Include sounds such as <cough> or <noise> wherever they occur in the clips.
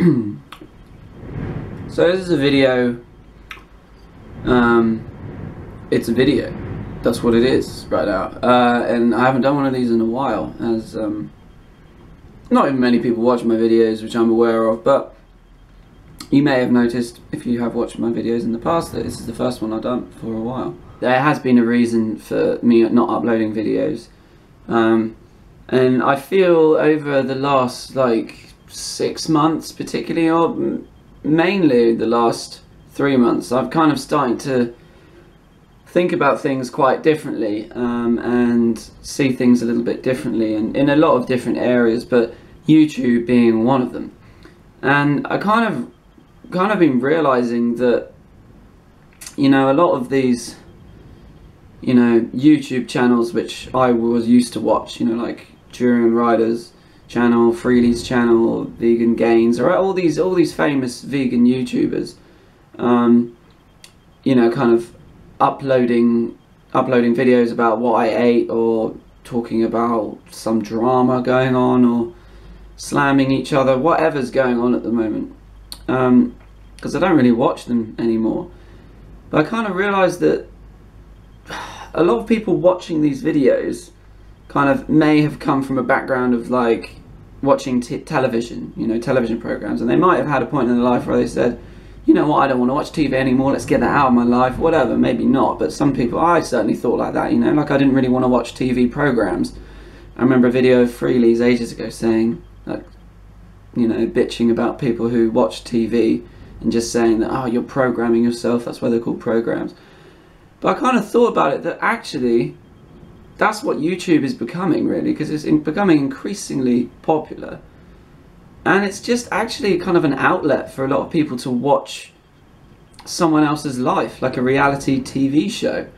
<clears throat> so this is a video. Um, it's a video. That's what it is right now. Uh, and I haven't done one of these in a while, as um, not even many people watch my videos, which I'm aware of. But you may have noticed, if you have watched my videos in the past, that this is the first one I've done for a while. There has been a reason for me not uploading videos. Um, and I feel over the last like six months, particularly, or mainly the last three months, I've kind of started to think about things quite differently um, and see things a little bit differently, and in a lot of different areas, but YouTube being one of them. And I kind of, kind of been realizing that, you know, a lot of these you know, YouTube channels which I was used to watch, you know, like Durian Riders channel, Freelee's channel, Vegan Gains, or all these all these famous vegan YouTubers, um, you know, kind of uploading uploading videos about what I ate or talking about some drama going on or slamming each other, whatever's going on at the moment. Because um, I don't really watch them anymore. But I kind of realised that <sighs> a lot of people watching these videos kind of may have come from a background of like watching television, you know, television programs, and they might have had a point in their life where they said, you know what, I don't want to watch TV anymore, let's get that out of my life, whatever, maybe not, but some people, I certainly thought like that, you know, like I didn't really want to watch TV programs. I remember a video of Freelee's ages ago saying, like, you know, bitching about people who watch TV and just saying that, oh, you're programming yourself, that's why they're called programs. But I kind of thought about it that actually that's what YouTube is becoming really because it's in becoming increasingly popular. And it's just actually kind of an outlet for a lot of people to watch someone else's life, like a reality TV show.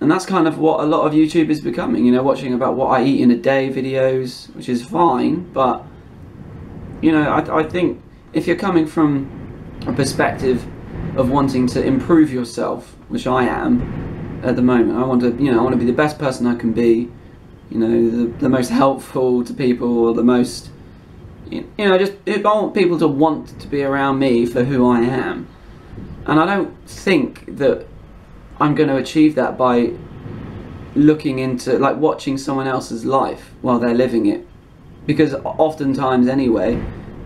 And that's kind of what a lot of YouTube is becoming, you know, watching about what I eat in a day videos, which is fine, but, you know, I, I think if you're coming from a perspective of wanting to improve yourself, which I am at the moment. I want to, you know, I want to be the best person I can be. You know, the, the most helpful to people, or the most, you know, just I want people to want to be around me for who I am. And I don't think that I'm going to achieve that by looking into, like, watching someone else's life while they're living it. Because oftentimes, anyway,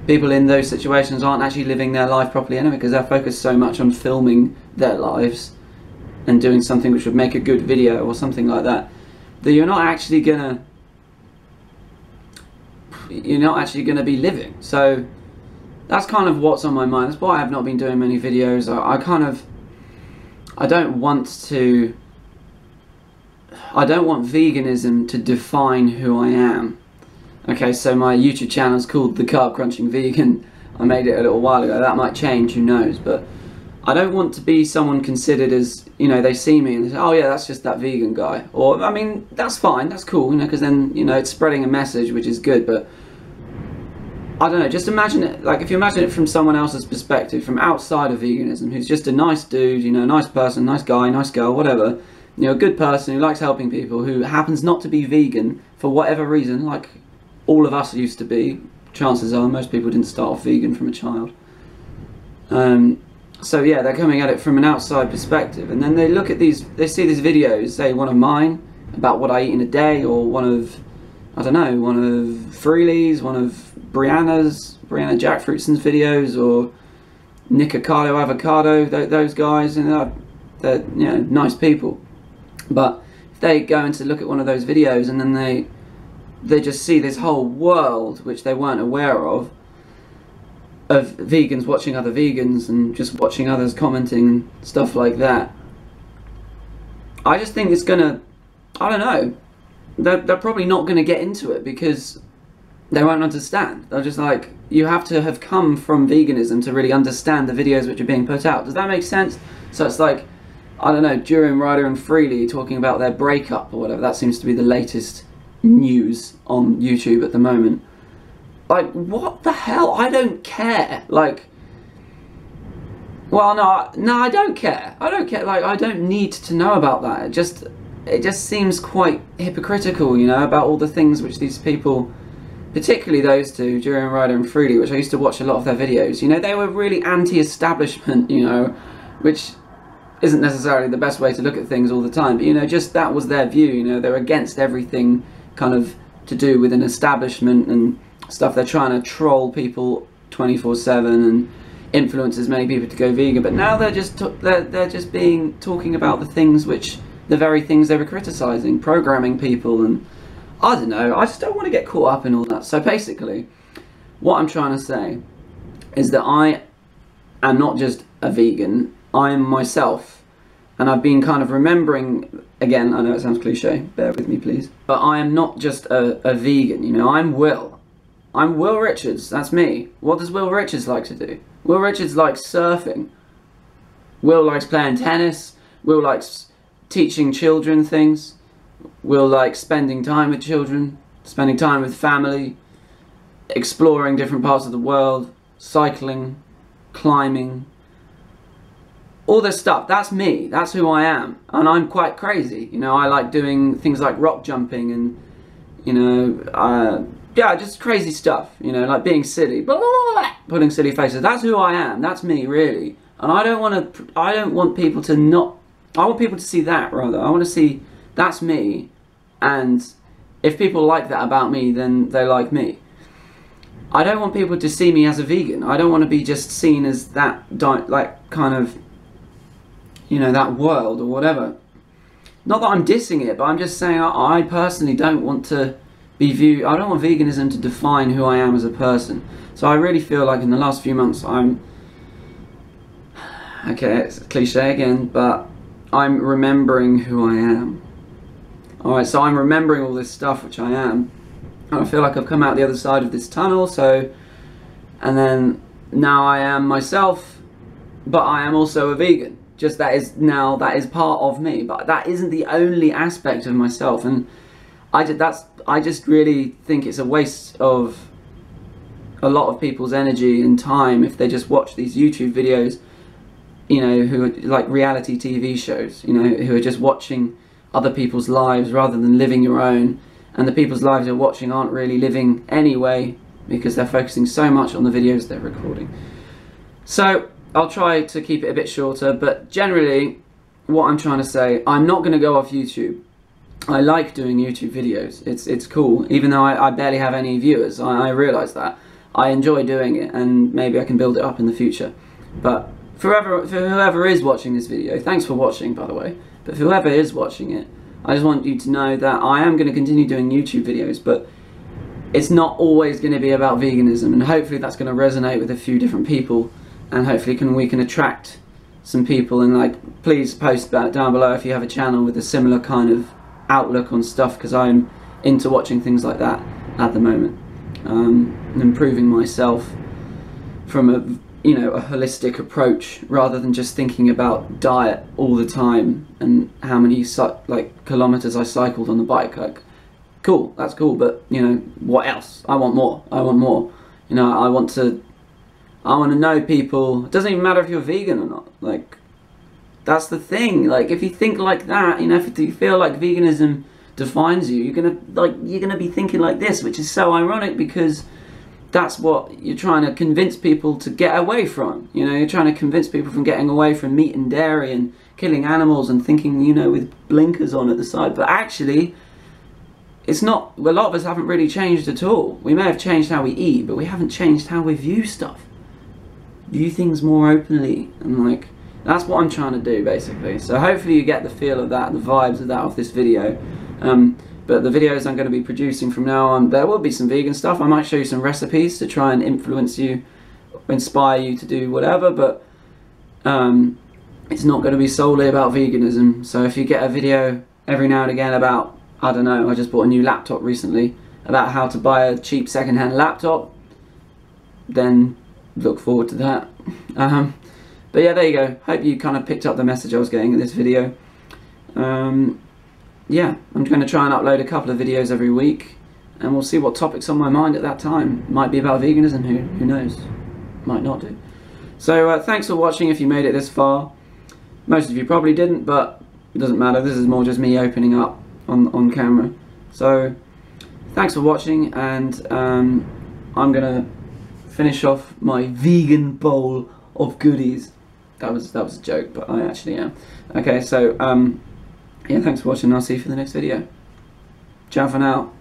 people in those situations aren't actually living their life properly anyway because they're focused so much on filming their lives and doing something which would make a good video or something like that that you're not actually gonna you're not actually gonna be living so that's kind of what's on my mind that's why I have not been doing many videos I, I kind of I don't want to I don't want veganism to define who I am Okay, so my YouTube channel is called The Carb Crunching Vegan. I made it a little while ago. That might change, who knows, but I don't want to be someone considered as, you know, they see me and they say, oh yeah, that's just that vegan guy. Or, I mean, that's fine, that's cool, you know, because then, you know, it's spreading a message, which is good, but I don't know, just imagine it, like, if you imagine it from someone else's perspective, from outside of veganism, who's just a nice dude, you know, nice person, nice guy, nice girl, whatever, you know, a good person who likes helping people, who happens not to be vegan for whatever reason, like all of us used to be. Chances are most people didn't start off vegan from a child. Um, so yeah, they're coming at it from an outside perspective, and then they look at these, they see these videos, say one of mine about what I eat in a day, or one of, I don't know, one of Freelee's, one of Brianna's, Brianna Jackfruitson's videos, or Nikocado Avocado, th those guys, and they're, they're you know nice people. But if they go in to look at one of those videos and then they they just see this whole world which they weren't aware of of vegans watching other vegans and just watching others commenting stuff like that. I just think it's gonna, I don't know, they're, they're probably not gonna get into it because they won't understand. They're just like, you have to have come from veganism to really understand the videos which are being put out. Does that make sense? So it's like, I don't know, Durian Rider and Freelee talking about their breakup or whatever. That seems to be the latest news on YouTube at the moment. Like, what the hell? I don't care. Like, well, no, no, I don't care. I don't care. Like, I don't need to know about that. It just, it just seems quite hypocritical, you know, about all the things which these people particularly those two, Durian Rider and Fruity, which I used to watch a lot of their videos, you know, they were really anti-establishment, you know, which isn't necessarily the best way to look at things all the time, but you know, just that was their view, you know, they're against everything kind of to do with an establishment and stuff. They're trying to troll people 24/7 and influence as many people to go vegan, but now they're just they're they're just being talking about the things which the very things they were criticizing, programming people and I don't know. I just don't want to get caught up in all that. So basically, what I'm trying to say is that I am not just a vegan. I am myself, and I've been kind of remembering. Again, I know it sounds cliche. Bear with me, please. But I am not just a, a vegan. You know, I'm Will. I'm Will Richards. That's me. What does Will Richards like to do? Will Richards likes surfing. Will likes playing tennis. Will likes teaching children things. Will likes spending time with children, spending time with family, exploring different parts of the world, cycling, climbing, all this stuff. That's me. That's who I am. And I'm quite crazy. You know, I like doing things like rock jumping and, you know, uh, yeah, just crazy stuff. You know, like being silly, blah, blah, blah, putting silly faces. That's who I am. That's me, really. And I don't want to. I don't want people to not. I want people to see that rather. I want to see that's me, and if people like that about me, then they like me. I don't want people to see me as a vegan. I don't want to be just seen as that, like, kind of, you know, that world or whatever. Not that I'm dissing it, but I'm just saying I, I personally don't want to be viewed. I don't want veganism to define who I am as a person. So I really feel like in the last few months I'm. Okay, it's cliche again, but I'm remembering who I am. Alright, so I'm remembering all this stuff, which I am. I feel like I've come out the other side of this tunnel, so... And then, now I am myself, but I am also a vegan. Just that is now, that is part of me, but that isn't the only aspect of myself, and I just, that's, I just really think it's a waste of a lot of people's energy and time if they just watch these YouTube videos, you know, who are like reality TV shows, you know, who are just watching other people's lives rather than living your own. And the people's lives you're watching aren't really living anyway because they're focusing so much on the videos they're recording. So I'll try to keep it a bit shorter, but generally what I'm trying to say, I'm not going to go off YouTube. I like doing YouTube videos. It's it's cool, even though I, I barely have any viewers. I, I realise that. I enjoy doing it, and maybe I can build it up in the future. But for whoever, for whoever is watching this video, thanks for watching, by the way. But whoever is watching it, I just want you to know that I am going to continue doing YouTube videos, but it's not always going to be about veganism, and hopefully that's going to resonate with a few different people, and hopefully can we can attract some people. And like, please post that down below if you have a channel with a similar kind of outlook on stuff, because I'm into watching things like that at the moment, um, and improving myself from a you know a holistic approach rather than just thinking about diet all the time and how many like kilometers I cycled on the bike like cool that's cool but you know what else I want more I want more you know I want to I want to know people it doesn't even matter if you're vegan or not like that's the thing like if you think like that you know if you feel like veganism defines you you're gonna like you're gonna be thinking like this which is so ironic because that's what you're trying to convince people to get away from. You know, you're trying to convince people from getting away from meat and dairy and killing animals and thinking, you know, with blinkers on at the side. But actually, it's not, a lot of us haven't really changed at all. We may have changed how we eat, but we haven't changed how we view stuff. View things more openly. And like, that's what I'm trying to do, basically. So hopefully you get the feel of that, the vibes of that of this video. Um, but the videos I'm going to be producing from now on, there will be some vegan stuff. I might show you some recipes to try and influence you, inspire you to do whatever, but um, it's not going to be solely about veganism. So if you get a video every now and again about, I don't know, I just bought a new laptop recently, about how to buy a cheap second-hand laptop, then look forward to that. Um, but yeah, there you go. Hope you kind of picked up the message I was getting in this video. Um, yeah, I'm going to try and upload a couple of videos every week and we'll see what topics on my mind at that time. Might be about veganism, who, who knows? Might not do. So uh, thanks for watching if you made it this far. Most of you probably didn't, but it doesn't matter. This is more just me opening up on, on camera. So thanks for watching, and um, I'm gonna finish off my vegan bowl of goodies. That was that was a joke, but I actually am. Okay, so um, yeah, thanks for watching. I'll see you for the next video. Ciao for now.